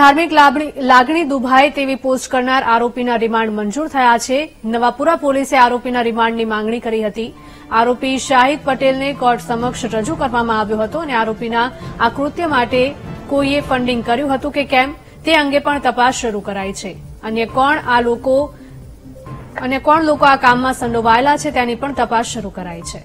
ધાર્મિક લાગણી દુભાય તેવી પોસ્ટ કરનાર આરોપીના રિમાન્ડ મંજૂર થયા છે. નવાપુરા પોલીસે આરોપીના રિમાન્ડની માંગણી કરી હતી. આરોપી શાહિદ પટેલને કોર્ટ સમક્ષ રજૂ કરવામાં આવ્યો હતો અને આરોપીના આ કૃત્ય માટે કોઈએ ફંડિંગ કર્યું હતું કે કેમ તે અંગે પણ તપાસ શરૂ કરાઈ છે. અને કોણ આ લોકો અને કોણ લોકો આ કામમાં સંડોવાયેલા છે તેની પણ તપાસ શરૂ કરાઈ છે.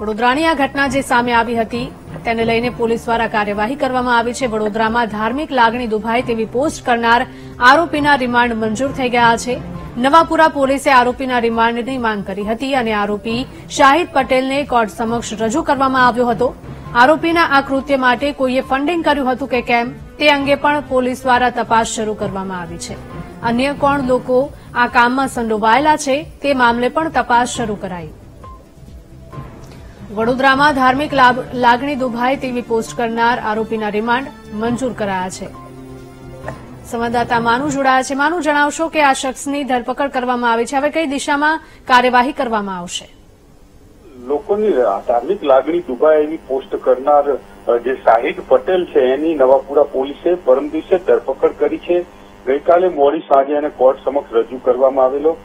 વડોદરાની આ ઘટના જે સામે આવી હતી તેને લઈને પોલીસ દ્વારા કાર્યવાહી કરવામાં આવી છે. વડોદરામાં ધાર્મિક લાગણી દુભાય તેવી પોસ્ટ કરનાર આરોપીના રિમાન્ડ મંજૂર થઈ ગયા છે. નવાપુરા પોલીસે આરોપીના રિમાન્ડની માંગ કરી હતી અને આરોપી શાહિદ પટેલને કોર્ટ સમક્ષ રજૂ કરવામાં આવ્યો હતો. આરોપીના આ કૃત્ય માટે કોઈએ ફંડિંગ કર્યું હતું કે કેમ તે અંગે પણ પોલીસ દ્વારા તપાસ શરૂ કરવામાં આવી છે. અન્ય કોણ લોકો આ કામમાં સંડોવાયેલા છે તે મામલે પણ તપાસ શરૂ કરાઈ. વડોદરામાં ધાર્મિક લાગણી દુભાય તેવી પોસ્ટ કરનાર આરોપીના રિમાન્ડ મંજૂર કરાયા છે. સંવાદદાતા માનુ જોડાયા છે. માનુ, જણાવશો કે આ શખ્સની ધરપકડ કરવામાં આવી છે. હવે કઈ દિશામાં કાર્યવાહી કરવામાં આવશે? લોકોની ધાર્મિક લાગણી દુભાય એવી પોસ્ટ કરનાર જે શાહિદ પટેલ છે, એની નવાપુરા પોલીસે પરમ દિવસે ધરપકડ કરી છે. ગઈકાલે મોડી સાંજે એને કોર્ટ સમક્ષ રજૂ કરવામાં આવેલો.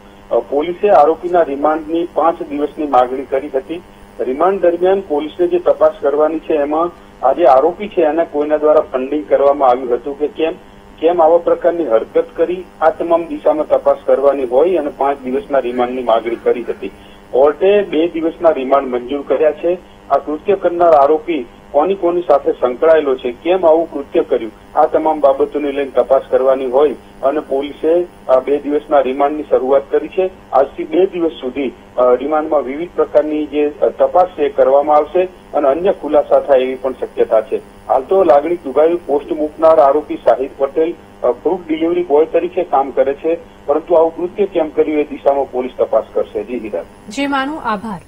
પોલીસે આરોપીના રિમાન્ડની પાંચ દિવસની માગણી કરી હતી. રિમાન્ડ દરમિયાન પોલીસને જે તપાસ કરવાની છે, એમાં આ જે આરોપી છે, એને કોઈના દ્વારા ફંડિંગ કરવામાં આવ્યું હતું કે કેમ? કેમ આવા પ્રકારની હરકત કરી? આ તમામ દિશામાં તપાસ કરવાની હોય અને પાંચ દિવસના રિમાન્ડની માગણી કરી હતી. કોર્ટે બે દિવસના રિમાન્ડ મંજૂર કર્યા છે. આ કૃત્ય કરનાર આરોપી કોની કોની સાથે સંકળાયેલો છે, કેમ આવું કૃત્ય કર્યું, આ તમામ બાબતોને લઈને તપાસ કરવાની હોય અને પોલીસે બે દિવસના રિમાન્ડની શરૂઆત કરી છે. આજથી બે દિવસ સુધી રિમાન્ડમાં વિવિધ પ્રકારની જે તપાસ છે કરવામાં આવશે અને અન્ય ખુલાસા થાય એવી પણ શક્યતા છે. હાલ તો લાગણી દુભાવી પોસ્ટ મૂકનાર આરોપી Shahid Patel fruit delivery boy તરીકે કામ કરે છે, પરંતુ આવું કૃત્ય કેમ કર્યું એ દિશામાં પોલીસ તપાસ કરશે. જી હિરાજ જે માનું, આભાર.